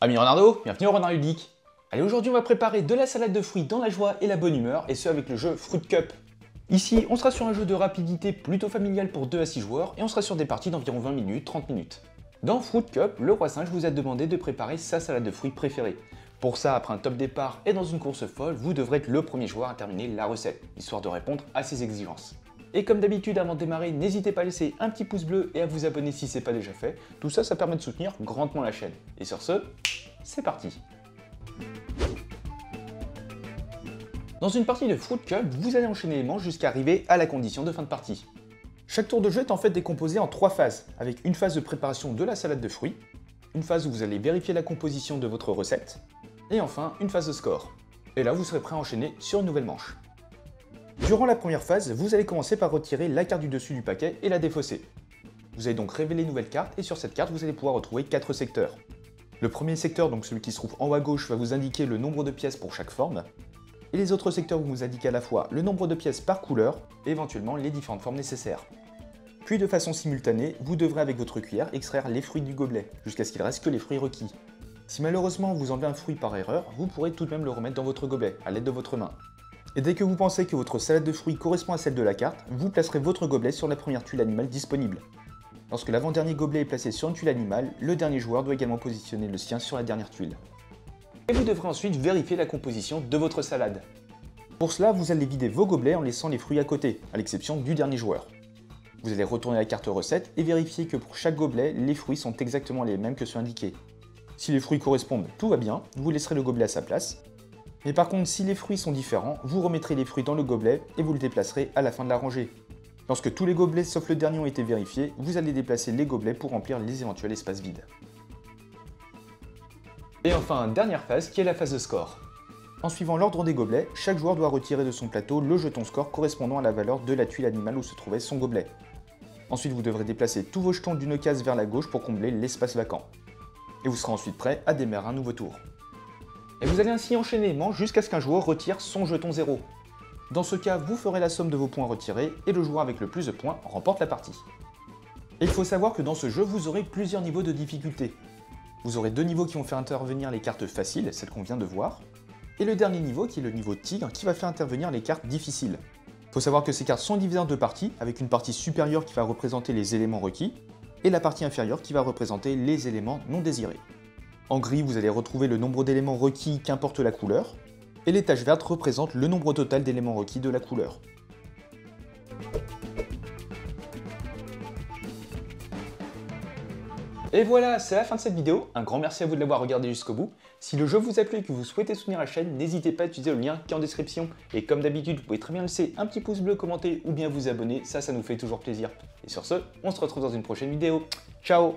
Ami Renardo, bienvenue au Renard Ludique. Allez, aujourd'hui on va préparer de la salade de fruits dans la joie et la bonne humeur, et ce avec le jeu Fruit Cup. Ici, on sera sur un jeu de rapidité plutôt familial pour 2 à 6 joueurs, et on sera sur des parties d'environ 20 minutes, 30 minutes. Dans Fruit Cup, le roi singe vous a demandé de préparer sa salade de fruits préférée. Pour ça, après un top départ et dans une course folle, vous devrez être le premier joueur à terminer la recette, histoire de répondre à ses exigences. Et comme d'habitude, avant de démarrer, n'hésitez pas à laisser un petit pouce bleu et à vous abonner si ce n'est pas déjà fait. Tout ça, ça permet de soutenir grandement la chaîne. Et sur ce, c'est parti Dans une partie de Fruit Cup, vous allez enchaîner les manches jusqu'à arriver à la condition de fin de partie. Chaque tour de jeu est en fait décomposé en trois phases, avec une phase de préparation de la salade de fruits, une phase où vous allez vérifier la composition de votre recette, et enfin une phase de score. Et là, vous serez prêt à enchaîner sur une nouvelle manche. Durant la première phase, vous allez commencer par retirer la carte du dessus du paquet et la défausser. Vous allez donc révéler une nouvelle carte et sur cette carte, vous allez pouvoir retrouver 4 secteurs. Le premier secteur, donc celui qui se trouve en haut à gauche, va vous indiquer le nombre de pièces pour chaque forme. Et les autres secteurs vous indiquer à la fois le nombre de pièces par couleur et éventuellement les différentes formes nécessaires. Puis de façon simultanée, vous devrez avec votre cuillère extraire les fruits du gobelet, jusqu'à ce qu'il reste que les fruits requis. Si malheureusement vous enlevez un fruit par erreur, vous pourrez tout de même le remettre dans votre gobelet, à l'aide de votre main. Et dès que vous pensez que votre salade de fruits correspond à celle de la carte, vous placerez votre gobelet sur la première tuile animale disponible. Lorsque l'avant-dernier gobelet est placé sur une tuile animale, le dernier joueur doit également positionner le sien sur la dernière tuile. Et vous devrez ensuite vérifier la composition de votre salade. Pour cela, vous allez vider vos gobelets en laissant les fruits à côté, à l'exception du dernier joueur. Vous allez retourner la carte recette et vérifier que pour chaque gobelet, les fruits sont exactement les mêmes que ceux indiqués. Si les fruits correspondent, tout va bien, vous laisserez le gobelet à sa place. Mais par contre, si les fruits sont différents, vous remettrez les fruits dans le gobelet et vous le déplacerez à la fin de la rangée. Lorsque tous les gobelets sauf le dernier ont été vérifiés, vous allez déplacer les gobelets pour remplir les éventuels espaces vides. Et enfin, dernière phase qui est la phase de score. En suivant l'ordre des gobelets, chaque joueur doit retirer de son plateau le jeton score correspondant à la valeur de la tuile animale où se trouvait son gobelet. Ensuite, vous devrez déplacer tous vos jetons d'une case vers la gauche pour combler l'espace vacant. Et vous serez ensuite prêt à démarrer un nouveau tour. Et vous allez ainsi enchaîner jusqu'à ce qu'un joueur retire son jeton 0. Dans ce cas, vous ferez la somme de vos points retirés et le joueur avec le plus de points remporte la partie. Il faut savoir que dans ce jeu, vous aurez plusieurs niveaux de difficulté. Vous aurez deux niveaux qui vont faire intervenir les cartes faciles, celles qu'on vient de voir, et le dernier niveau qui est le niveau tigre qui va faire intervenir les cartes difficiles. Il faut savoir que ces cartes sont divisées en deux parties, avec une partie supérieure qui va représenter les éléments requis, et la partie inférieure qui va représenter les éléments non désirés. En gris, vous allez retrouver le nombre d'éléments requis qu'importe la couleur, et les taches vertes représentent le nombre total d'éléments requis de la couleur. Et voilà, c'est la fin de cette vidéo. Un grand merci à vous de l'avoir regardé jusqu'au bout. Si le jeu vous a plu et que vous souhaitez soutenir la chaîne, n'hésitez pas à utiliser le lien qui est en description. Et comme d'habitude, vous pouvez très bien laisser un petit pouce bleu, commenter ou bien vous abonner, ça, ça nous fait toujours plaisir. Et sur ce, on se retrouve dans une prochaine vidéo. Ciao